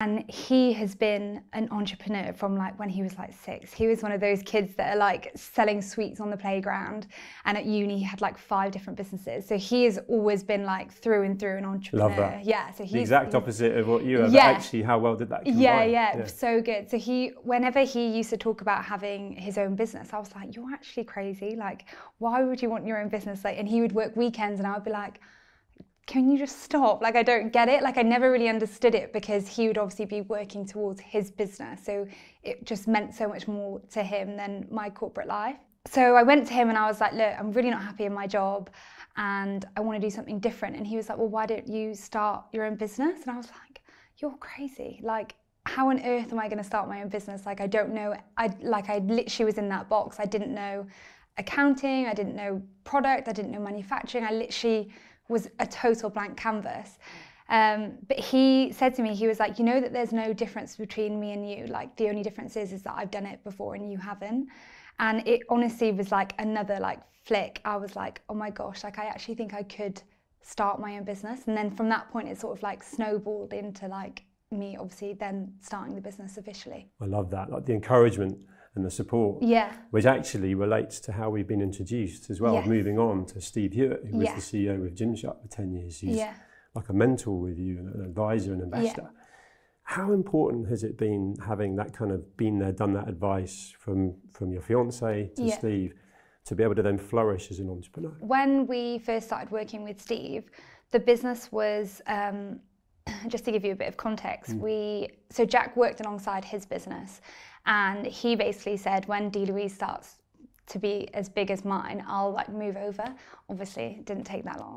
And he has been an entrepreneur from like when he was like six. He was one of those kids that are like selling sweets on the playground. And at uni, he had like five different businesses. So he has always been like through and through an entrepreneur. Love that. Yeah. So he's the exact opposite of what you are. Yeah. But actually, how well did that combine? Yeah, yeah, so good. So he, whenever he used to talk about having his own business, I was like, "You're actually crazy. Like, why would you want your own business?" Like, and he would work weekends, and I would be like, "Can you just stop? Like, I don't get it. Like, I never really understood it because he would obviously be working towards his business, so it just meant so much more to him than my corporate life." So I went to him and I was like, "Look, I'm really not happy in my job." And I want to do something different. And he was like, Well, why don't you start your own business? And I was like, You're crazy. Like, how on earth am I going to start my own business? Like, I don't know. I like, I literally was in that box. I didn't know accounting. I didn't know product. I didn't know manufacturing. I literally was a total blank canvas. Um, but he said to me, he was like, you know that there's no difference between me and you. Like the only difference is, is that I've done it before and you haven't. And it honestly was like another like flick. I was like, oh my gosh, like I actually think I could start my own business. And then from that point, it sort of like snowballed into like me obviously then starting the business officially. I love that. Like the encouragement and the support. Yeah. Which actually relates to how we've been introduced as well. Yes. Moving on to Steve Hewitt, who was the CEO of Gymshark for 10 years. He's Yeah. like a mentor with you, an advisor and ambassador. How important has it been having that kind of been there, done that advice from, from your fiance to Yeah. Steve to be able to then flourish as an entrepreneur? When we first started working with Steve, the business was um, just to give you a bit of context. Hmm. We so Jack worked alongside his business, and he basically said when D.Louise starts to be as big as mine, I'll like move over. Obviously, it didn't take that long.